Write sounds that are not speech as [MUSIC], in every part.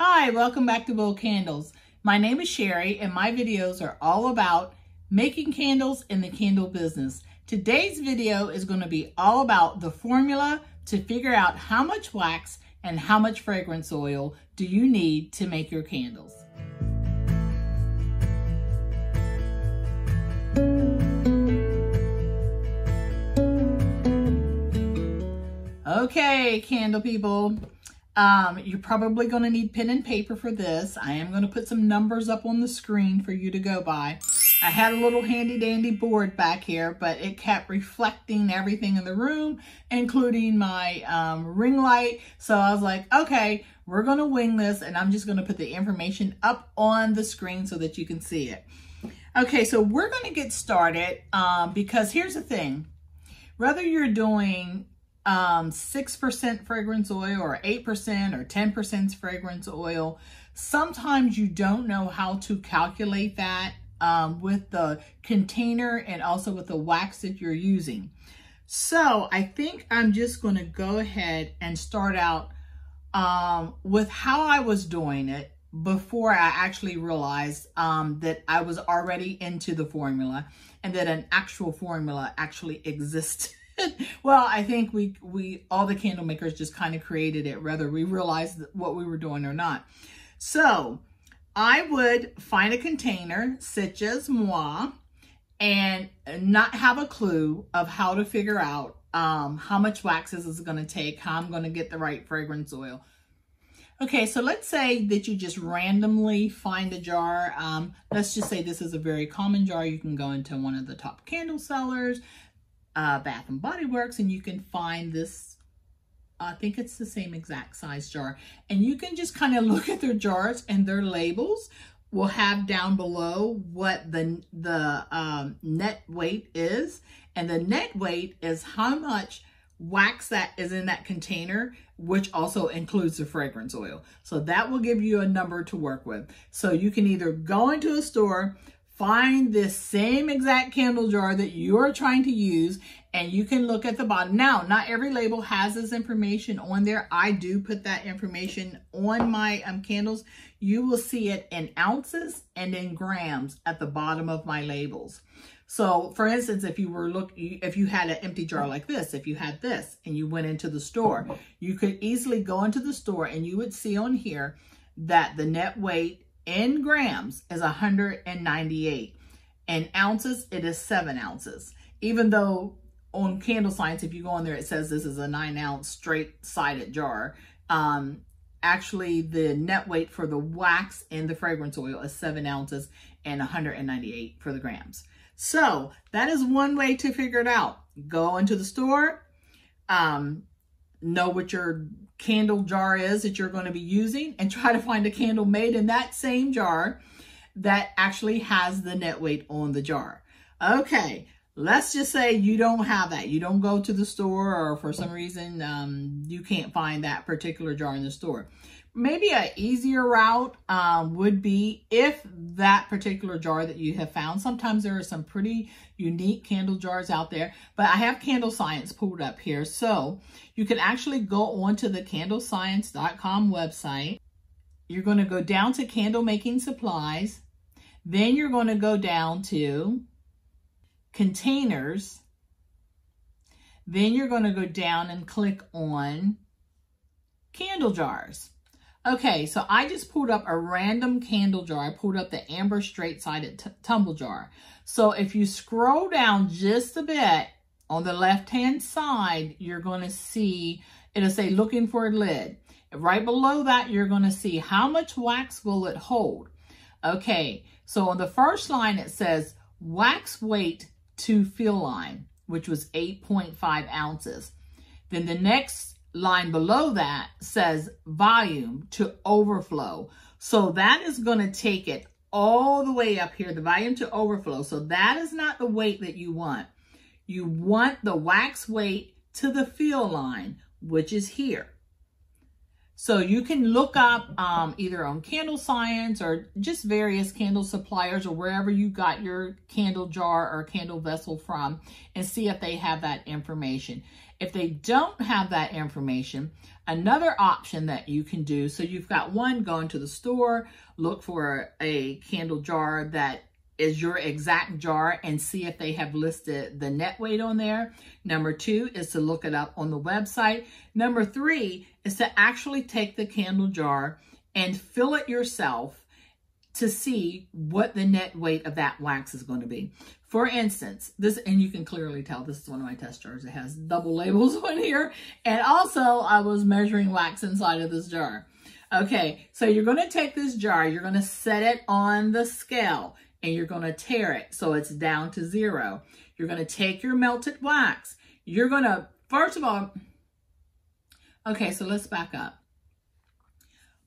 Hi, welcome back to Wil Candles. My name is Sherry and my videos are all about making candles in the candle business. Today's video is going to be all about the formula to figure out how much wax and how much fragrance oil do you need to make your candles. Okay, candle people. Um, you're probably going to need pen and paper for this. I am going to put some numbers up on the screen for you to go by. I had a little handy dandy board back here, but it kept reflecting everything in the room, including my um, ring light. So I was like, okay, we're going to wing this and I'm just going to put the information up on the screen so that you can see it. Okay, so we're going to get started um, because here's the thing. Whether you're doing um, 6% fragrance oil or 8% or 10% fragrance oil. Sometimes you don't know how to calculate that um, with the container and also with the wax that you're using. So I think I'm just going to go ahead and start out um, with how I was doing it before I actually realized um, that I was already into the formula and that an actual formula actually existed. [LAUGHS] [LAUGHS] well, I think we, we, all the candle makers just kind of created it, whether we realized what we were doing or not. So I would find a container, such as moi, and not have a clue of how to figure out um, how much wax is going to take, how I'm going to get the right fragrance oil. Okay, so let's say that you just randomly find a jar. Um, let's just say this is a very common jar. You can go into one of the top candle sellers uh, Bath and Body Works and you can find this I think it's the same exact size jar. And you can just kind of look at their jars and their labels will have down below what the, the um, net weight is. And the net weight is how much wax that is in that container, which also includes the fragrance oil. So that will give you a number to work with. So you can either go into a store, find this same exact candle jar that you're trying to use and you can look at the bottom. Now, not every label has this information on there. I do put that information on my um, candles. You will see it in ounces and in grams at the bottom of my labels. So for instance, if you were look, if you had an empty jar like this, if you had this and you went into the store, you could easily go into the store and you would see on here that the net weight in grams is 198. In ounces, it is seven ounces. Even though on Candle Science, if you go on there, it says this is a nine ounce straight sided jar. Um, actually, the net weight for the wax and the fragrance oil is seven ounces and 198 for the grams. So that is one way to figure it out. Go into the store, um, know what your candle jar is that you're going to be using and try to find a candle made in that same jar that actually has the net weight on the jar. Okay, let's just say you don't have that. You don't go to the store or for some reason um, you can't find that particular jar in the store. Maybe an easier route um, would be if that particular jar that you have found, sometimes there are some pretty unique candle jars out there, but I have Candle Science pulled up here. So you can actually go onto the candlescience.com website. You're going to go down to candle making supplies. Then you're going to go down to containers. Then you're going to go down and click on candle jars. Okay, so I just pulled up a random candle jar. I pulled up the amber straight-sided tumble jar. So if you scroll down just a bit on the left-hand side, you're going to see, it'll say looking for a lid. Right below that, you're going to see how much wax will it hold. Okay, so on the first line, it says wax weight to fill line, which was 8.5 ounces. Then the next line below that says volume to overflow. So that is going to take it all the way up here, the volume to overflow. So that is not the weight that you want. You want the wax weight to the fill line, which is here. So you can look up um, either on Candle Science or just various candle suppliers or wherever you got your candle jar or candle vessel from and see if they have that information. If they don't have that information, Another option that you can do, so you've got one, go into the store, look for a candle jar that is your exact jar and see if they have listed the net weight on there. Number two is to look it up on the website. Number three is to actually take the candle jar and fill it yourself to see what the net weight of that wax is going to be. For instance, this, and you can clearly tell this is one of my test jars. It has double labels [LAUGHS] on here. And also I was measuring wax inside of this jar. Okay, so you're to take this jar, you're to set it on the scale and you're to tare it so it's down to zero. You're to take your melted wax. You're to, first of all, okay, so let's back up.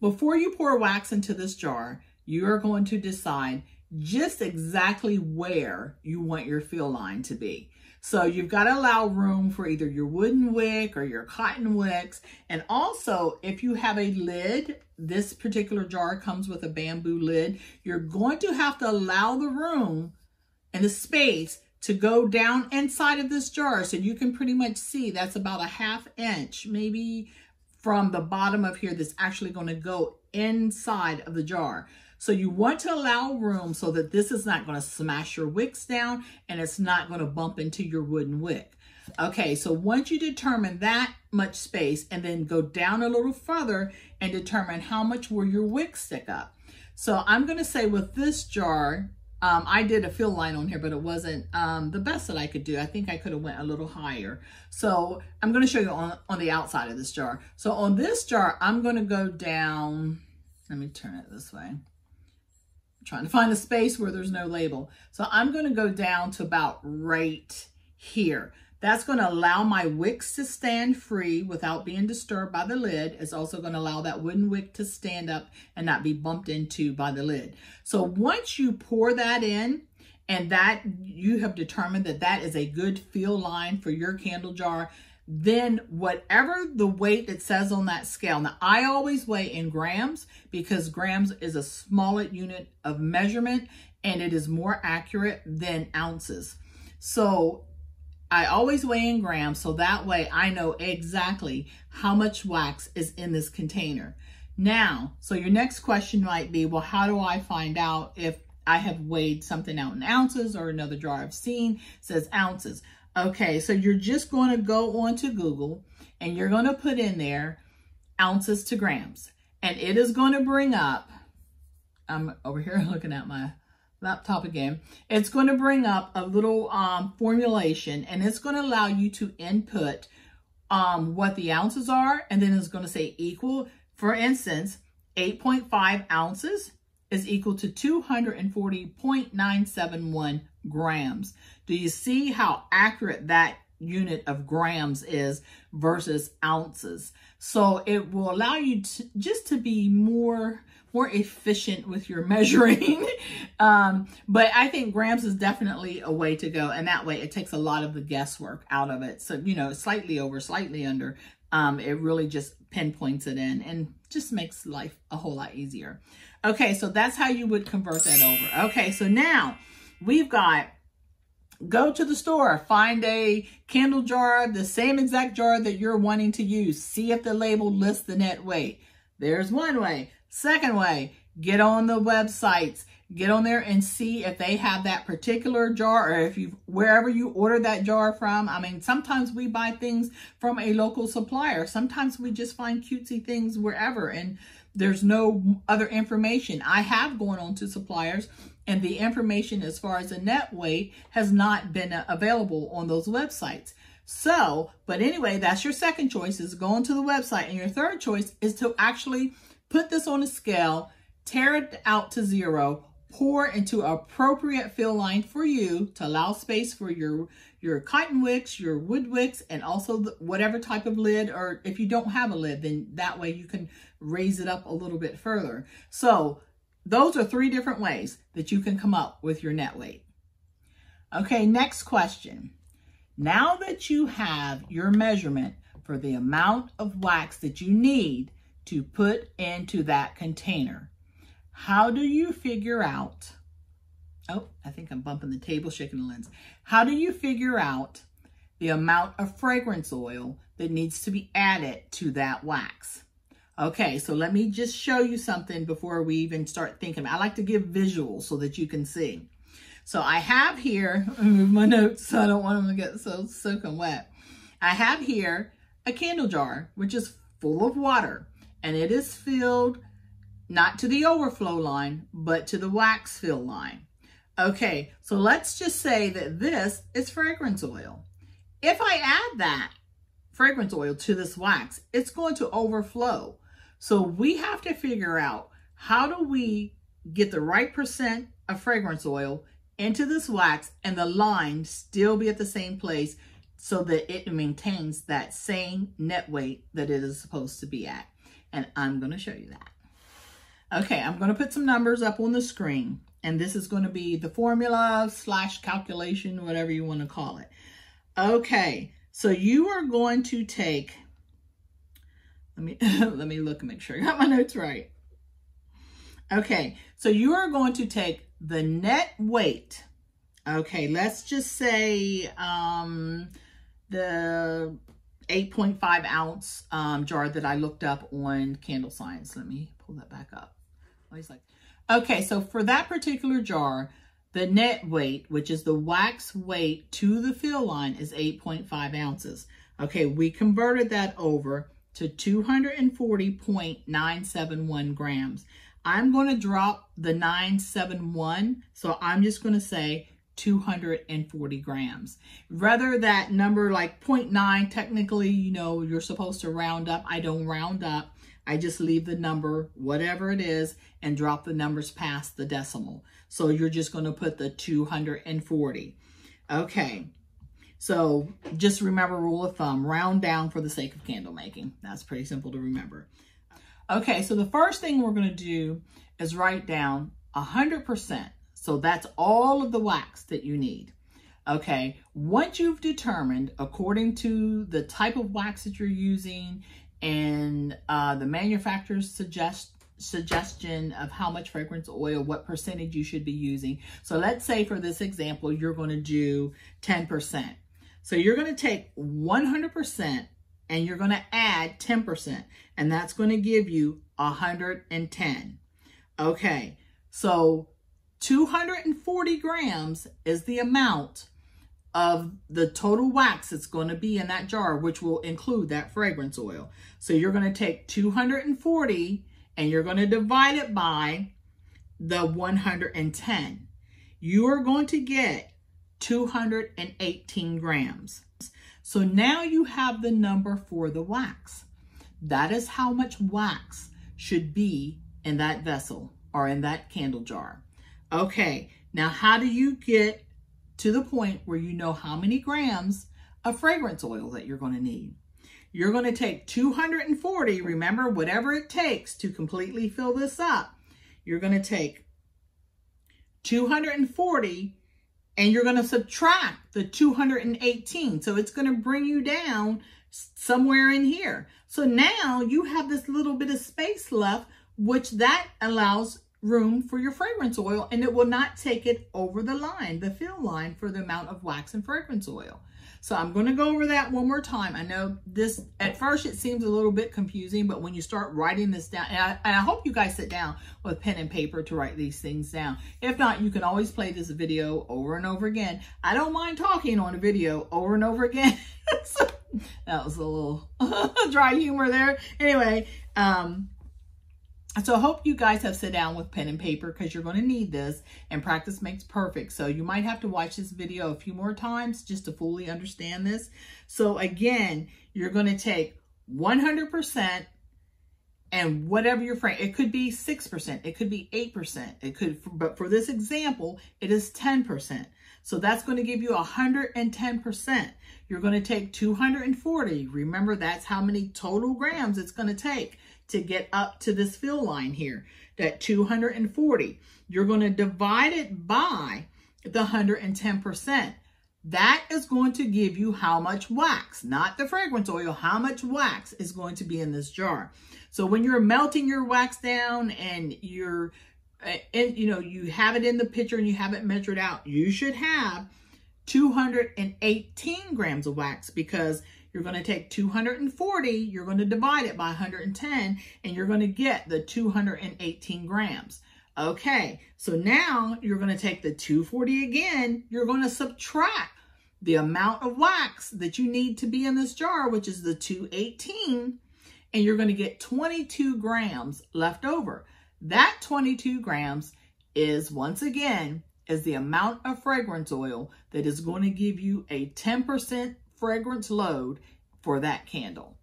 Before you pour wax into this jar, you're going to decide just exactly where you want your fill line to be. So you've got to allow room for either your wooden wick or your cotton wicks. And also, if you have a lid, this particular jar comes with a bamboo lid, you're going to have to allow the room and the space to go down inside of this jar. So you can pretty much see that's about a half inch, maybe from the bottom of here that's actually going to go inside of the jar. So you want to allow room so that this is not going to smash your wicks down and it's not going to bump into your wooden wick. Okay, so once you determine that much space and then go down a little further and determine how much will your wick stick up. So I'm going to say with this jar, um, I did a fill line on here, but it wasn't um, the best that I could do. I think I could have went a little higher. So I'm going to show you on, on the outside of this jar. So on this jar, I'm going to go down, let me turn it this way trying to find a space where there's no label. So I'm going to go down to about right here. That's going to allow my wicks to stand free without being disturbed by the lid. It's also going to allow that wooden wick to stand up and not be bumped into by the lid. So once you pour that in and that you have determined that that is a good fill line for your candle jar, then whatever the weight that says on that scale. Now, I always weigh in grams because grams is a smaller unit of measurement and it is more accurate than ounces. So I always weigh in grams so that way I know exactly how much wax is in this container. Now, so your next question might be, well, how do I find out if I have weighed something out in ounces or another jar I've seen says ounces? Okay, so you're just going to go onto Google and you're going to put in there ounces to grams. And it is going to bring up, I'm over here [LAUGHS] looking at my laptop again. It's going to bring up a little um, formulation and it's going to allow you to input um, what the ounces are. And then it's going to say equal. For instance, 8.5 ounces is equal to 240.971 grams. Do you see how accurate that unit of grams is versus ounces? So it will allow you to just to be more more efficient with your [LAUGHS] measuring. um, but I think grams is definitely a way to go. And that way it takes a lot of the guesswork out of it. So, you know, slightly over, slightly under, um, it really just pinpoints it in and just makes life a whole lot easier. Okay, so that's how you would convert that over. Okay, so now we've got Go to the store, find a candle jar, the same exact jar that you're wanting to use. See if the label lists the net weight. There's one way. Second way, get on the websites. Get on there and see if they have that particular jar or if you wherever you order that jar from. I mean, sometimes we buy things from a local supplier. Sometimes we just find cutesy things wherever and there's no other information. I have gone on to suppliers and the information as far as the net weight has not been uh, available on those websites. So, but anyway, that's your second choice is going to the website. And your third choice is to actually put this on a scale, tare it out to zero, pour into appropriate fill line for you to allow space for your your cotton wicks, your wood wicks, and also the, whatever type of lid, or if you don't have a lid, then that way you can raise it up a little bit further. So those are three different ways that you can come up with your net weight. Okay, next question. Now that you have your measurement for the amount of wax that you need to put into that container, how do you figure out, oh, I think I'm bumping the table, shaking the lens. How do you figure out the amount of fragrance oil that needs to be added to that wax. Okay, so let me just show you something before we even start thinking. I like to give visuals so that you can see. So I have here, [LAUGHS] move my notes so I don't want them to get so soaking wet. I have here a candle jar, which is full of water, and it is filled not to the overflow line, but to the wax fill line. Okay, so let's just say that this is fragrance oil. If I add that fragrance oil to this wax, it's going to overflow. So we have to figure out how do we get the right percent of fragrance oil into this wax and the line still be at the same place so that it maintains that same net weight that it is supposed to be at. And I'm going to show you that. Okay, I'm going to put some numbers up on the screen. And this is going to be the formula slash calculation, whatever you want to call it. Okay, so you are going to take, let me, [LAUGHS] let me look and make sure I got my notes right. Okay, so you are going to take the net weight. Okay, let's just say um, the 8.5 ounce um, jar that I looked up on Candle Science. Let me pull that back up. Always like, okay, so for that particular jar, the net weight, which is the wax weight to the fill line, is 8.5 ounces. Okay, we converted that over to 240.971 grams. I'm going to drop the 971, so I'm just going to say 240 grams. Rather that number like 0.9, technically, you know, you're supposed to round up. I don't round up. I just leave the number, whatever it is, and drop the numbers past the decimal. So you're just going to put the 240. Okay. So just remember rule of thumb, round down for the sake of candle making. That's pretty simple to remember. Okay, so the first thing we're going to do is write down 100%. So that's all of the wax that you need. Okay, once you've determined, according to the type of wax that you're using and uh, the manufacturer's suggest suggestion of how much fragrance oil, what percentage you should be using. So let's say for this example, you're going to do 10%. So you're going to take 100% and you're going to add 10%, and that's going to give you 110. Okay, so 240 grams is the amount of the total wax that's going to be in that jar, which will include that fragrance oil. So you're going to take 240 and you're going to divide it by the 110. You are going to get 218 grams. So now you have the number for the wax. That is how much wax should be in that vessel or in that candle jar. Okay, now how do you get to the point where you know how many grams of fragrance oil that you're going to need? You're going to take 240, remember, whatever it takes to completely fill this up. You're going to take 240 and you're going to subtract the 218. So it's going to bring you down somewhere in here. So now you have this little bit of space left, which that allows room for your fragrance oil and it will not take it over the line, the fill line for the amount of wax and fragrance oil. So I'm going to go over that one more time. I know this, at first it seems a little bit confusing, but when you start writing this down, and I, and I hope you guys sit down with pen and paper to write these things down. If not, you can always play this video over and over again. I don't mind talking on a video over and over again. [LAUGHS] so, that was a little [LAUGHS] dry humor there. Anyway, um, so I hope you guys have sat down with pen and paper because you're going to need this and practice makes perfect. So you might have to watch this video a few more times just to fully understand this. So again, you're going to take 100% and whatever your frame, it could be 6%, it could be 8%, it could, but for this example, it is 10%. So that's going to give you 110%. You're going to take 240. Remember, that's how many total grams it's going to take to get up to this fill line here, that 240. You're going to divide it by the 110%. That is going to give you how much wax, not the fragrance oil, how much wax is going to be in this jar. So when you're melting your wax down and you're, uh, and you know, you have it in the pitcher and you have it measured out, you should have 218 grams of wax because you're going to take 240, you're going to divide it by 110, and you're going to get the 218 grams. Okay, so now you're going to take the 240 again, you're going to subtract the amount of wax that you need to be in this jar, which is the 218, and you're going to get 22 grams left over. That 22 grams is, once again, is the amount of fragrance oil that is going to give you a 10% fragrance load for that candle.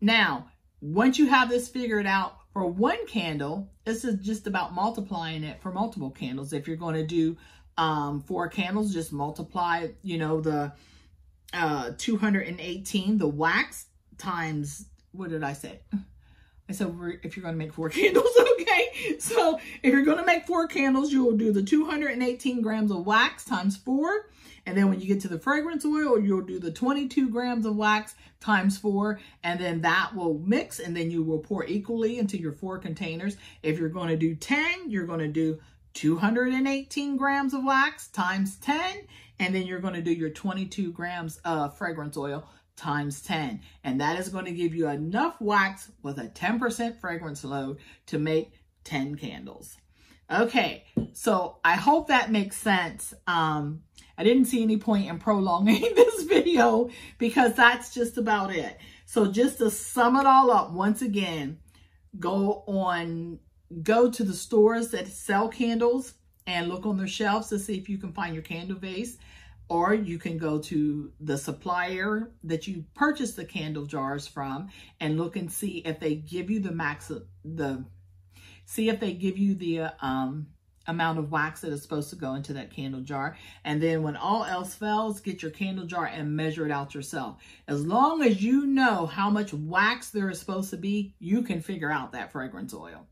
Now, once you have this figured out for one candle, this is just about multiplying it for multiple candles. If you're going to do um, four candles, just multiply, you know, the uh, 218, the wax times, what did I say? I said, if you're going to make four [LAUGHS] candles, okay? So if you're going to make four candles, you will do the 218 grams of wax times four. And then when you get to the fragrance oil, you'll do the 22 grams of wax times four. And then that will mix and then you will pour equally into your four containers. If you're going to do 10, you're going to do 218 grams of wax times 10. And then you're going to do your 22 grams of fragrance oil times 10. And that is going to give you enough wax with a 10% fragrance load to make 10 candles. Okay, so I hope that makes sense. Um, I didn't see any point in prolonging [LAUGHS] this video because that's just about it. So just to sum it all up, once again, go on, go to the stores that sell candles and look on their shelves to see if you can find your candle vase or you can go to the supplier that you purchased the candle jars from and look and see if they give you the max the see if they give you the uh, um amount of wax that is supposed to go into that candle jar. And then when all else fails get your candle jar and measure it out yourself. As long as you know how much wax there is supposed to be you can figure out that fragrance oil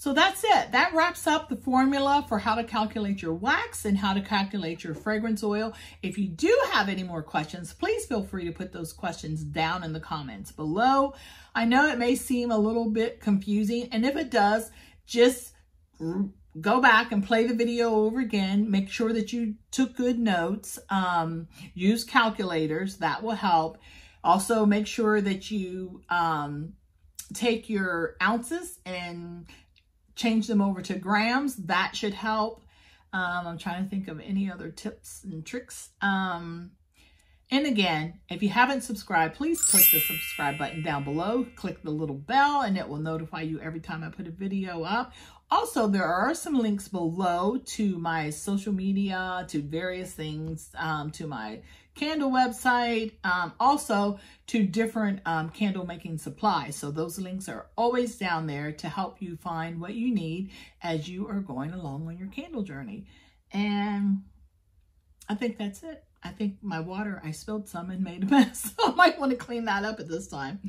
so that's it. That wraps up the formula for how to calculate your wax and how to calculate your fragrance oil. If you do have any more questions, please feel free to put those questions down in the comments below. I know it may seem a little bit confusing, and if it does, just go back and play the video over again. Make sure that you took good notes. Um, use calculators. That will help. Also, make sure that you um, take your ounces and change them over to grams. That should help. Um, I'm trying to think of any other tips and tricks. Um, and again, if you haven't subscribed, please click the subscribe button down below. Click the little bell and it will notify you every time I put a video up. Also, there are some links below to my social media, to various things, um, to my candle website, um, also to different um, candle making supplies. So those links are always down there to help you find what you need as you are going along on your candle journey. And I think that's it. I think my water, I spilled some and made a mess. [LAUGHS] I might want to clean that up at this time.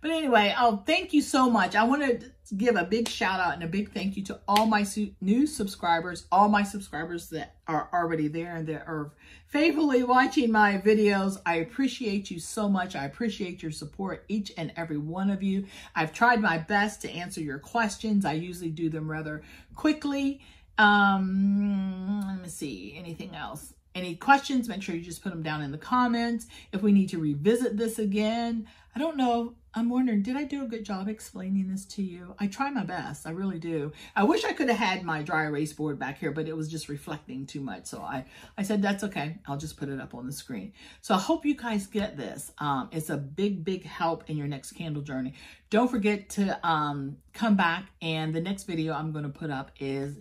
But anyway, oh, thank you so much. I want to give a big shout out and a big thank you to all my new subscribers, all my subscribers that are already there and that are faithfully watching my videos. I appreciate you so much. I appreciate your support, each and every one of you. I've tried my best to answer your questions. I usually do them rather quickly. Um, let me see, anything else? Any questions, make sure you just put them down in the comments. If we need to revisit this again, I don't know. I'm wondering, did I do a good job explaining this to you? I try my best. I really do. I wish I could have had my dry erase board back here, but it was just reflecting too much. So I, I said, that's okay. I'll just put it up on the screen. So I hope you guys get this. Um, it's a big, big help in your next candle journey. Don't forget to um, come back and the next video I'm going to put up is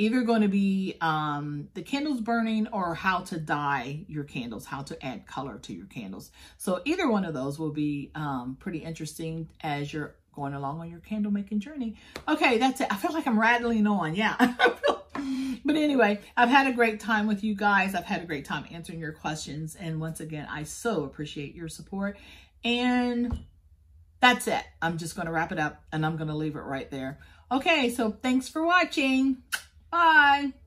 either going to be um, the candles burning or how to dye your candles, how to add color to your candles. So either one of those will be um, pretty interesting as you're going along on your candle making journey. Okay, that's it. I feel like I'm rattling on. Yeah. [LAUGHS] but anyway, I've had a great time with you guys. I've had a great time answering your questions. And once again, I so appreciate your support. And that's it. I'm just going to wrap it up and I'm going to leave it right there. Okay, so thanks for watching. Bye.